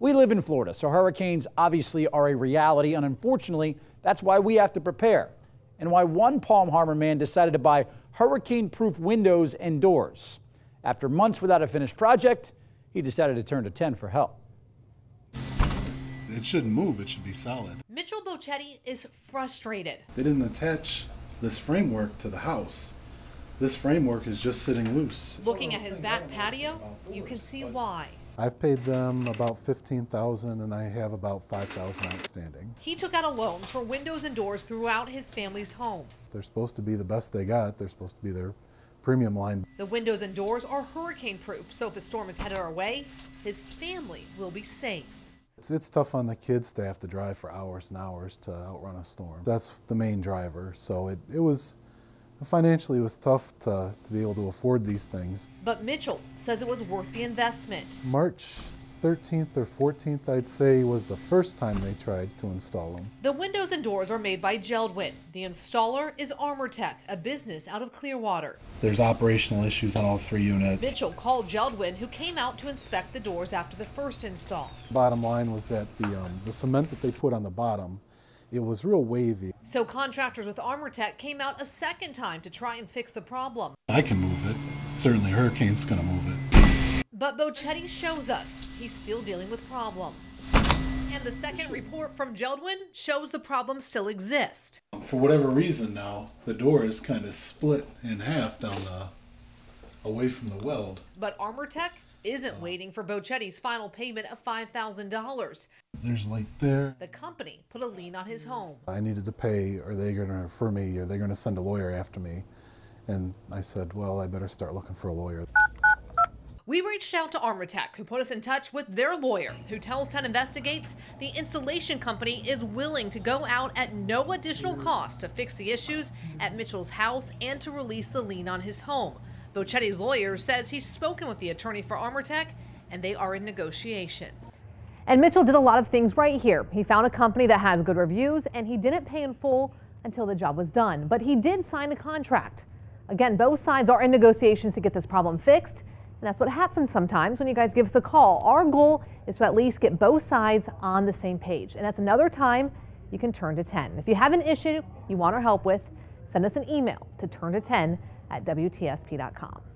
We live in Florida, so hurricanes obviously are a reality, and unfortunately, that's why we have to prepare. And why one Palm Harbor man decided to buy hurricane proof windows and doors. After months without a finished project, he decided to turn to 10 for help. It shouldn't move, it should be solid. Mitchell Boceti is frustrated. They didn't attach this framework to the house. This framework is just sitting loose. Looking at his back patio, you can see why. I've paid them about 15000 and I have about 5000 outstanding. He took out a loan for windows and doors throughout his family's home. They're supposed to be the best they got. They're supposed to be their premium line. The windows and doors are hurricane proof, so if a storm is headed our way, his family will be safe. It's, it's tough on the kids to have to drive for hours and hours to outrun a storm. That's the main driver. So it, it was financially it was tough to, to be able to afford these things. But Mitchell says it was worth the investment. March 13th or 14th, I'd say, was the first time they tried to install them. The windows and doors are made by Geldwin. The installer is Armortech, a business out of Clearwater. There's operational issues on all three units. Mitchell called Geldwin, who came out to inspect the doors after the first install. Bottom line was that the, um, the cement that they put on the bottom, it was real wavy. So contractors with Armortech came out a second time to try and fix the problem. I can move it. Certainly Hurricane's gonna move it. But Boceti shows us he's still dealing with problems. And the second report from Geldwin shows the problems still exist. For whatever reason now, the door is kind of split in half down the, away from the weld. But Armortech isn't uh, waiting for Boceti's final payment of $5,000. There's light there. The company put a lien on his home. I needed to pay. Are they going to refer me? Are they going to send a lawyer after me? And I said, well, I better start looking for a lawyer. We reached out to Armortech, who put us in touch with their lawyer, who tells 10 Investigates the installation company is willing to go out at no additional cost to fix the issues at Mitchell's house and to release the lien on his home. Boceti's lawyer says he's spoken with the attorney for Armortech and they are in negotiations. And Mitchell did a lot of things right here. He found a company that has good reviews and he didn't pay in full until the job was done. But he did sign a contract. Again, both sides are in negotiations to get this problem fixed. And that's what happens sometimes when you guys give us a call. Our goal is to at least get both sides on the same page. And that's another time you can turn to 10. If you have an issue you want our help with, send us an email to turn to 10 at WTSP.com.